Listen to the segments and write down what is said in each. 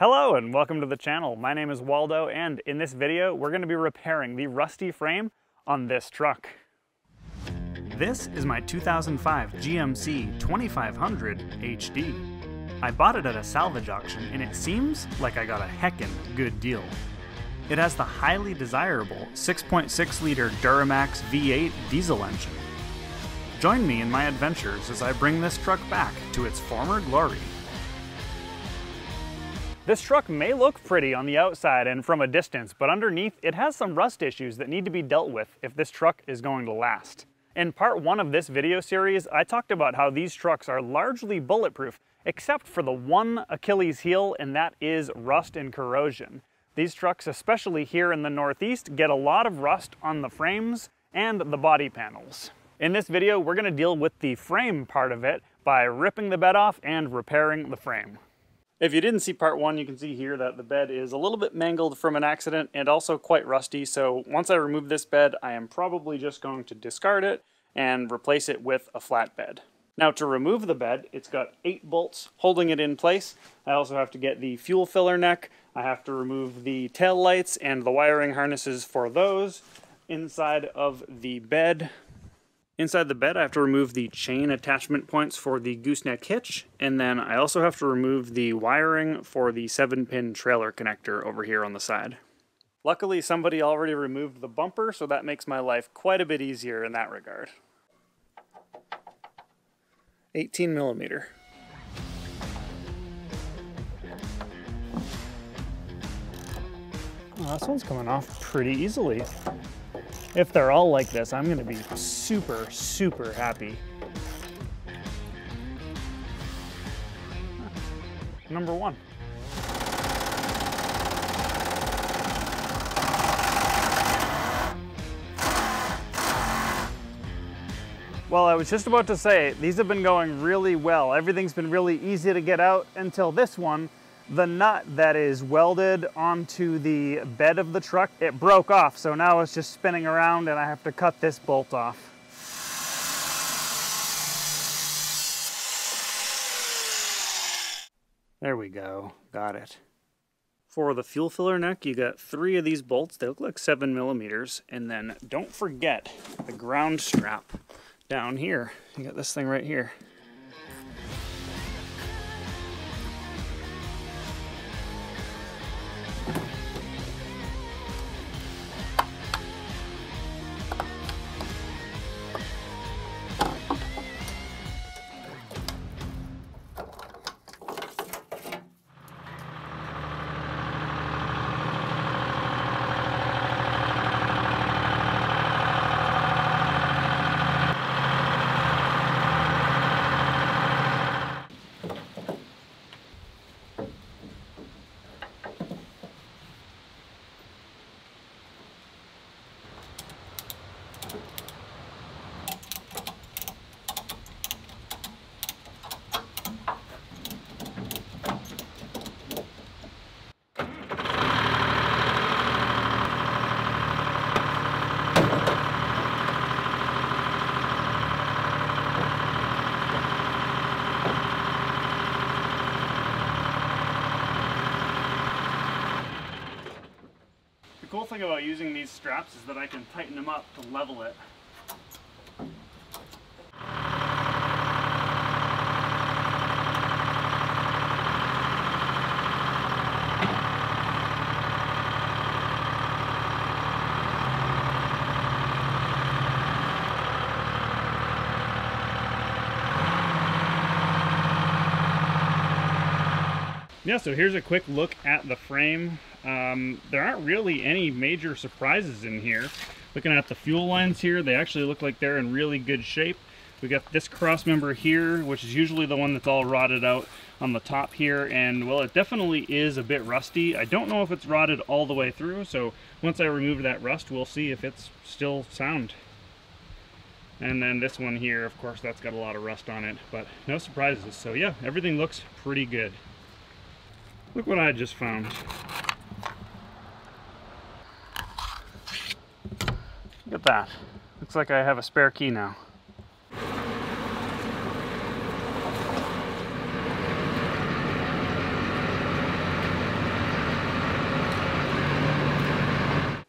Hello and welcome to the channel. My name is Waldo and in this video we're going to be repairing the rusty frame on this truck. This is my 2005 GMC 2500 HD. I bought it at a salvage auction and it seems like I got a heckin' good deal. It has the highly desirable 6.6 liter Duramax V8 diesel engine. Join me in my adventures as I bring this truck back to its former glory. This truck may look pretty on the outside and from a distance, but underneath it has some rust issues that need to be dealt with if this truck is going to last. In part one of this video series, I talked about how these trucks are largely bulletproof, except for the one Achilles heel, and that is rust and corrosion. These trucks, especially here in the Northeast, get a lot of rust on the frames and the body panels. In this video, we're gonna deal with the frame part of it by ripping the bed off and repairing the frame. If you didn't see part one, you can see here that the bed is a little bit mangled from an accident and also quite rusty. So once I remove this bed, I am probably just going to discard it and replace it with a flat bed. Now to remove the bed, it's got eight bolts holding it in place. I also have to get the fuel filler neck. I have to remove the tail lights and the wiring harnesses for those inside of the bed. Inside the bed, I have to remove the chain attachment points for the gooseneck hitch, and then I also have to remove the wiring for the 7-pin trailer connector over here on the side. Luckily, somebody already removed the bumper, so that makes my life quite a bit easier in that regard. 18 millimeter. Oh, this one's coming off pretty easily. If they're all like this, I'm gonna be super, super happy. Number one. Well, I was just about to say, these have been going really well. Everything's been really easy to get out until this one. The nut that is welded onto the bed of the truck, it broke off. So now it's just spinning around and I have to cut this bolt off. There we go, got it. For the fuel filler neck, you got three of these bolts. They look like seven millimeters. And then don't forget the ground strap down here. You got this thing right here. Cool thing about using these straps is that I can tighten them up to level it. Yeah, so here's a quick look at the frame. Um, there aren't really any major surprises in here. Looking at the fuel lines here, they actually look like they're in really good shape. We got this cross member here, which is usually the one that's all rotted out on the top here. And well, it definitely is a bit rusty. I don't know if it's rotted all the way through. So once I remove that rust, we'll see if it's still sound. And then this one here, of course, that's got a lot of rust on it, but no surprises. So yeah, everything looks pretty good. Look what I just found. Look at that. Looks like I have a spare key now.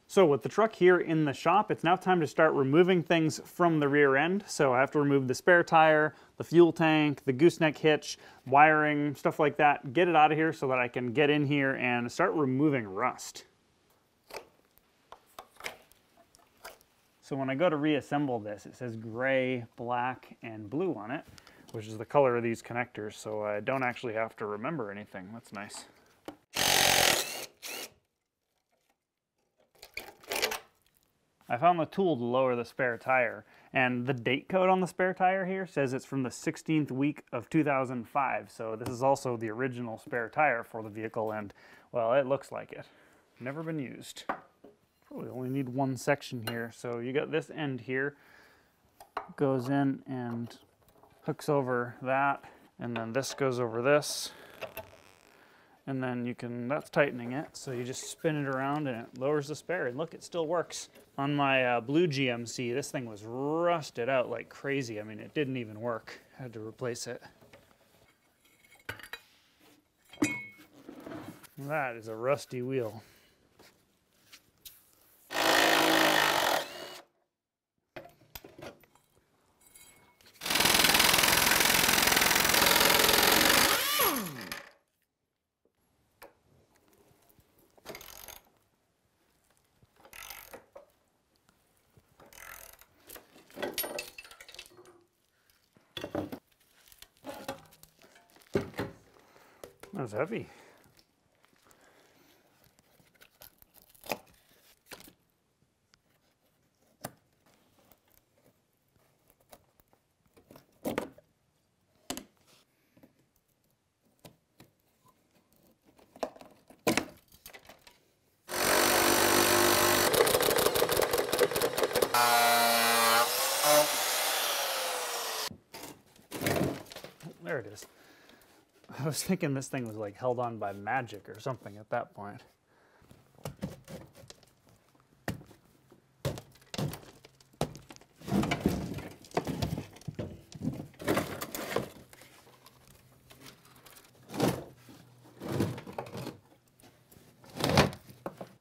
So with the truck here in the shop, it's now time to start removing things from the rear end. So I have to remove the spare tire, the fuel tank, the gooseneck hitch, wiring, stuff like that. Get it out of here so that I can get in here and start removing rust. So when I go to reassemble this, it says gray, black, and blue on it, which is the color of these connectors, so I don't actually have to remember anything. That's nice. I found the tool to lower the spare tire, and the date code on the spare tire here says it's from the 16th week of 2005, so this is also the original spare tire for the vehicle, and, well, it looks like it. Never been used. Probably only need one section here, so you got this end here, goes in and hooks over that, and then this goes over this, and then you can, that's tightening it, so you just spin it around and it lowers the spare, and look, it still works. On my uh, blue GMC, this thing was rusted out like crazy. I mean, it didn't even work. I had to replace it. That is a rusty wheel. That's heavy. There it is. I was thinking this thing was like held on by magic or something at that point.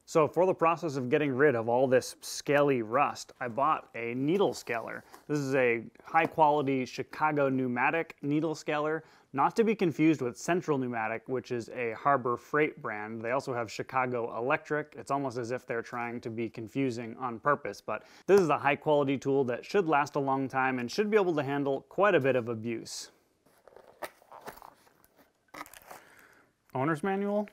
So for the process of getting rid of all this scaly rust, I bought a needle scaler. This is a high quality Chicago pneumatic needle scaler, not to be confused with Central Pneumatic, which is a Harbor Freight brand. They also have Chicago Electric. It's almost as if they're trying to be confusing on purpose, but this is a high quality tool that should last a long time and should be able to handle quite a bit of abuse. Owner's manual,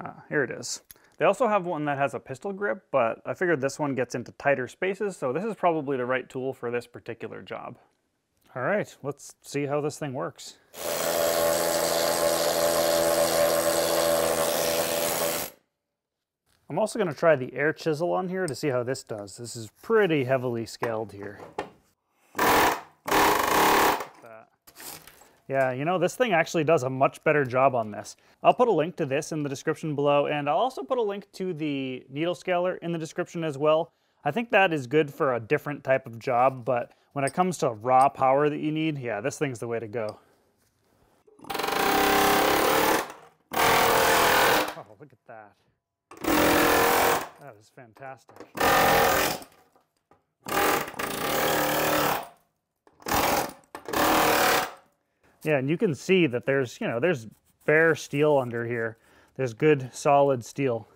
uh, here it is. They also have one that has a pistol grip, but I figured this one gets into tighter spaces, so this is probably the right tool for this particular job. All right, let's see how this thing works. I'm also going to try the air chisel on here to see how this does. This is pretty heavily scaled here. Yeah, you know, this thing actually does a much better job on this. I'll put a link to this in the description below, and I'll also put a link to the needle scaler in the description as well. I think that is good for a different type of job, but when it comes to raw power that you need, yeah, this thing's the way to go. Oh, look at that. That is fantastic. Yeah, and you can see that there's, you know, there's bare steel under here. There's good solid steel.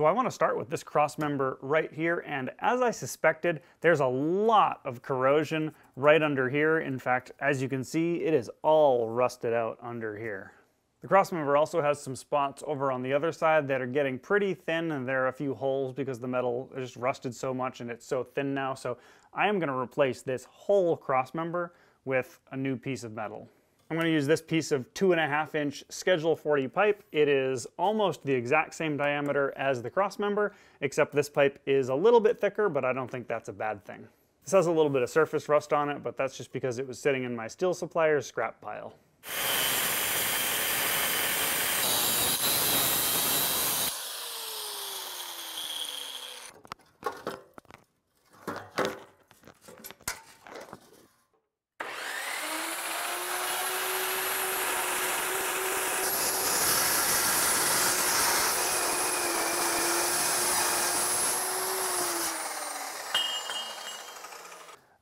So I want to start with this cross member right here, and as I suspected, there's a lot of corrosion right under here. In fact, as you can see, it is all rusted out under here. The cross member also has some spots over on the other side that are getting pretty thin, and there are a few holes because the metal just rusted so much and it's so thin now. So I am going to replace this whole cross member with a new piece of metal. I'm going to use this piece of two and a half inch Schedule 40 pipe. It is almost the exact same diameter as the cross member, except this pipe is a little bit thicker, but I don't think that's a bad thing. This has a little bit of surface rust on it, but that's just because it was sitting in my steel supplier's scrap pile.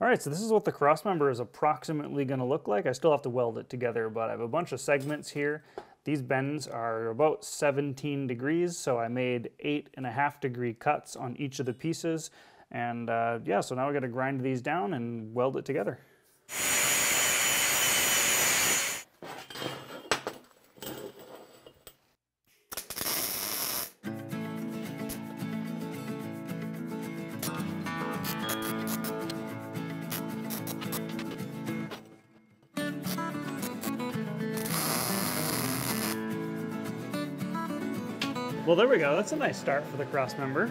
Right, so this is what the cross member is approximately going to look like. I still have to weld it together, but I have a bunch of segments here. These bends are about 17 degrees, so I made eight and a half degree cuts on each of the pieces. And uh, yeah, so now we got to grind these down and weld it together. Well, there we go. That's a nice start for the cross member.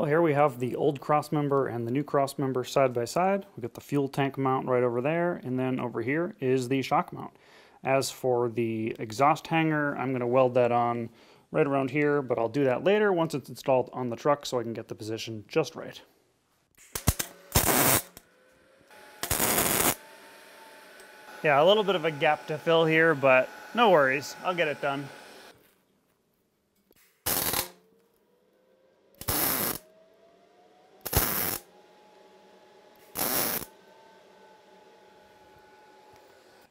Well, here we have the old crossmember and the new crossmember side by side. We've got the fuel tank mount right over there, and then over here is the shock mount. As for the exhaust hanger, I'm going to weld that on right around here, but I'll do that later once it's installed on the truck so I can get the position just right. Yeah, a little bit of a gap to fill here, but no worries, I'll get it done.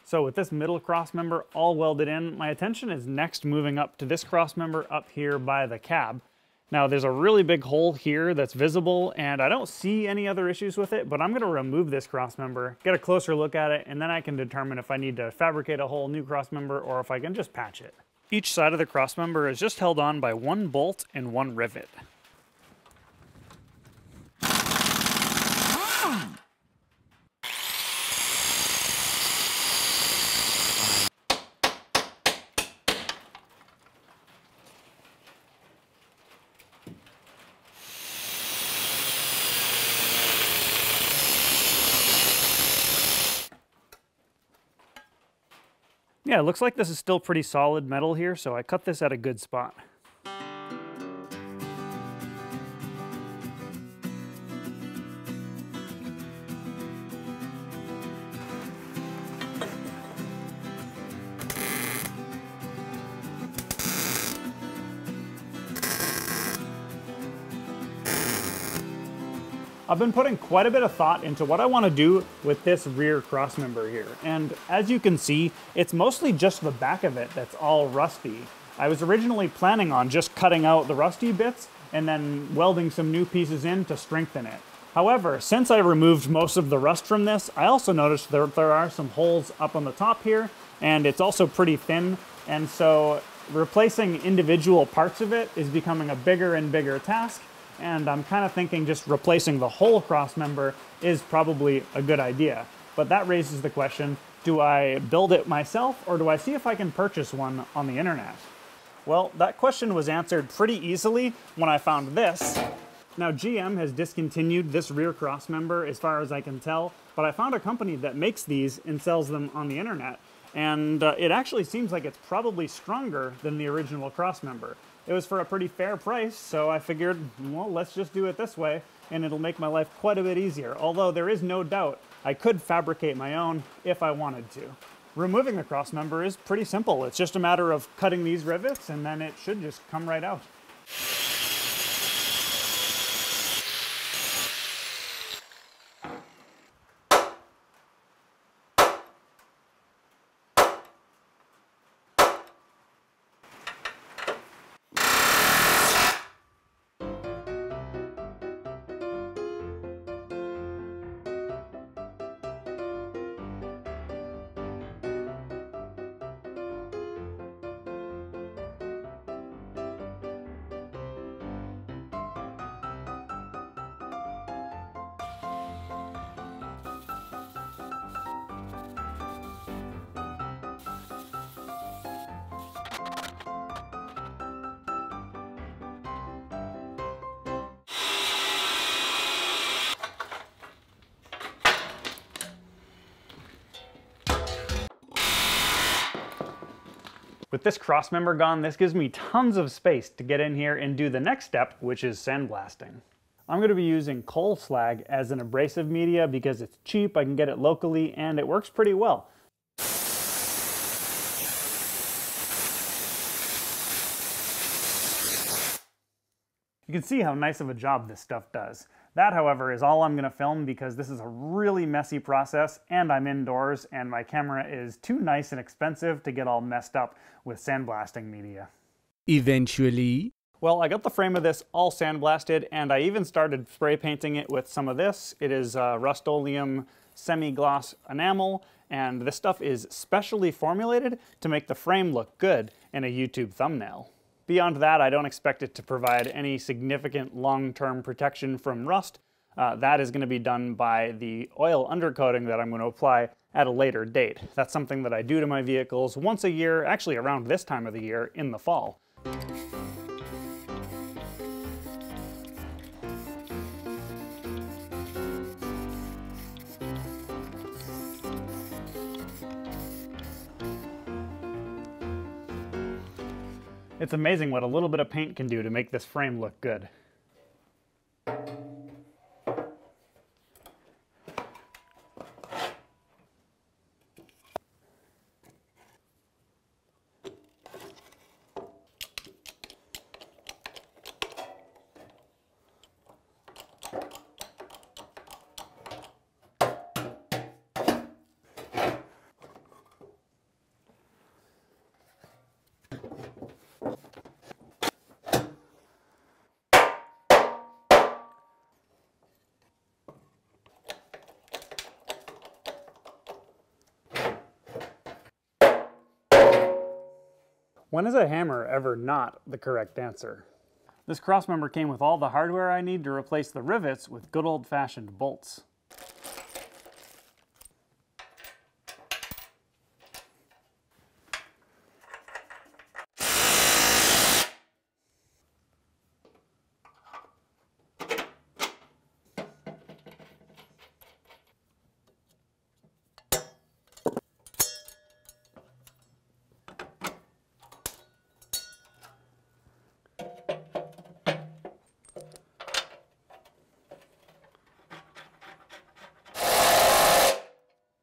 So with this middle cross member all welded in, my attention is next moving up to this cross member up here by the cab. Now there's a really big hole here that's visible and I don't see any other issues with it, but I'm gonna remove this cross member, get a closer look at it, and then I can determine if I need to fabricate a whole new cross member or if I can just patch it. Each side of the cross member is just held on by one bolt and one rivet. Yeah, it looks like this is still pretty solid metal here, so I cut this at a good spot. I've been putting quite a bit of thought into what I want to do with this rear crossmember here. And as you can see, it's mostly just the back of it that's all rusty. I was originally planning on just cutting out the rusty bits and then welding some new pieces in to strengthen it. However, since I removed most of the rust from this, I also noticed that there are some holes up on the top here, and it's also pretty thin, and so replacing individual parts of it is becoming a bigger and bigger task, and I'm kind of thinking just replacing the whole cross member is probably a good idea. But that raises the question, do I build it myself or do I see if I can purchase one on the internet? Well, that question was answered pretty easily when I found this. Now GM has discontinued this rear cross member as far as I can tell, but I found a company that makes these and sells them on the internet. And uh, it actually seems like it's probably stronger than the original cross member. It was for a pretty fair price, so I figured, well, let's just do it this way, and it'll make my life quite a bit easier. Although there is no doubt I could fabricate my own if I wanted to. Removing the cross member is pretty simple. It's just a matter of cutting these rivets and then it should just come right out. With this crossmember gone, this gives me tons of space to get in here and do the next step, which is sandblasting. I'm going to be using coal slag as an abrasive media because it's cheap, I can get it locally, and it works pretty well. You can see how nice of a job this stuff does. That, however, is all I'm going to film because this is a really messy process and I'm indoors and my camera is too nice and expensive to get all messed up with sandblasting media. Eventually. Well, I got the frame of this all sandblasted and I even started spray painting it with some of this. It is uh, Rust-Oleum semi-gloss enamel and this stuff is specially formulated to make the frame look good in a YouTube thumbnail. Beyond that, I don't expect it to provide any significant long-term protection from rust. Uh, that is going to be done by the oil undercoating that I'm going to apply at a later date. That's something that I do to my vehicles once a year, actually around this time of the year in the fall. It's amazing what a little bit of paint can do to make this frame look good. When is a hammer ever not the correct answer? This crossmember came with all the hardware I need to replace the rivets with good old-fashioned bolts.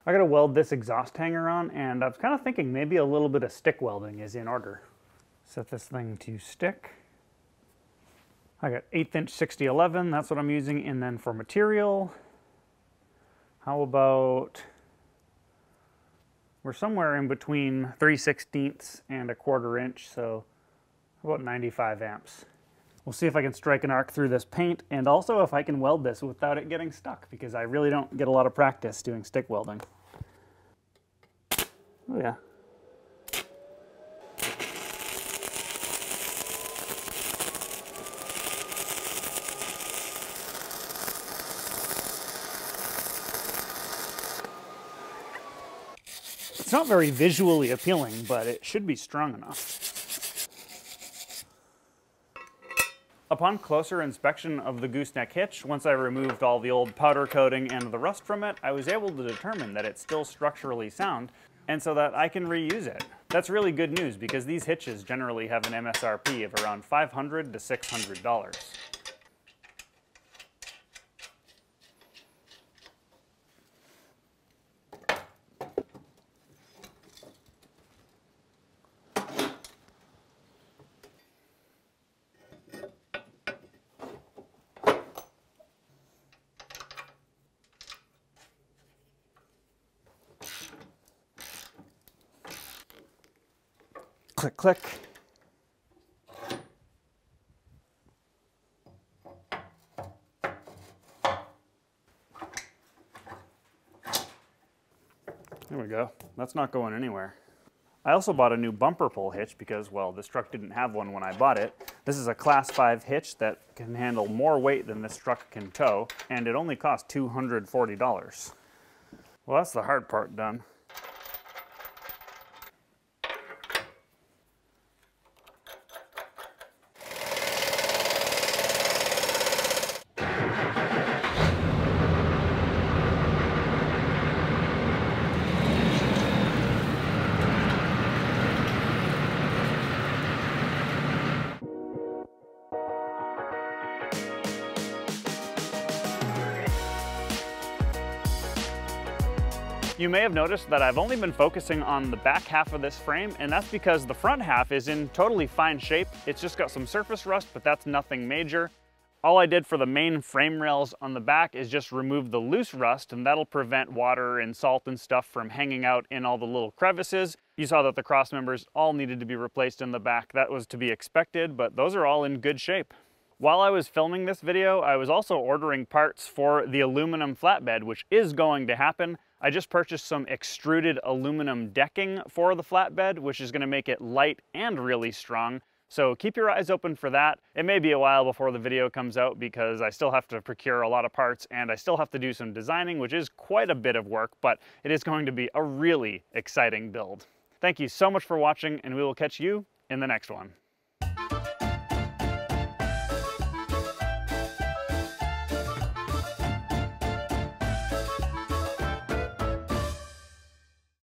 I gotta weld this exhaust hanger on and I was kind of thinking maybe a little bit of stick welding is in order. Set this thing to stick. I got 8th inch 6011, that's what I'm using. And then for material, how about, we're somewhere in between 3 16ths and a quarter inch, so about 95 amps. We'll see if I can strike an arc through this paint and also if I can weld this without it getting stuck because I really don't get a lot of practice doing stick welding. Oh yeah. It's not very visually appealing, but it should be strong enough. Upon closer inspection of the gooseneck hitch, once I removed all the old powder coating and the rust from it, I was able to determine that it's still structurally sound, and so that I can reuse it. That's really good news because these hitches generally have an MSRP of around 500 to $600. Click, click. There we go. That's not going anywhere. I also bought a new bumper pull hitch because, well, this truck didn't have one when I bought it. This is a class 5 hitch that can handle more weight than this truck can tow, and it only cost $240. Well, that's the hard part done. You may have noticed that I've only been focusing on the back half of this frame, and that's because the front half is in totally fine shape. It's just got some surface rust, but that's nothing major. All I did for the main frame rails on the back is just remove the loose rust, and that'll prevent water and salt and stuff from hanging out in all the little crevices. You saw that the cross members all needed to be replaced in the back. That was to be expected, but those are all in good shape. While I was filming this video, I was also ordering parts for the aluminum flatbed, which is going to happen. I just purchased some extruded aluminum decking for the flatbed, which is gonna make it light and really strong. So keep your eyes open for that. It may be a while before the video comes out because I still have to procure a lot of parts and I still have to do some designing, which is quite a bit of work, but it is going to be a really exciting build. Thank you so much for watching and we will catch you in the next one.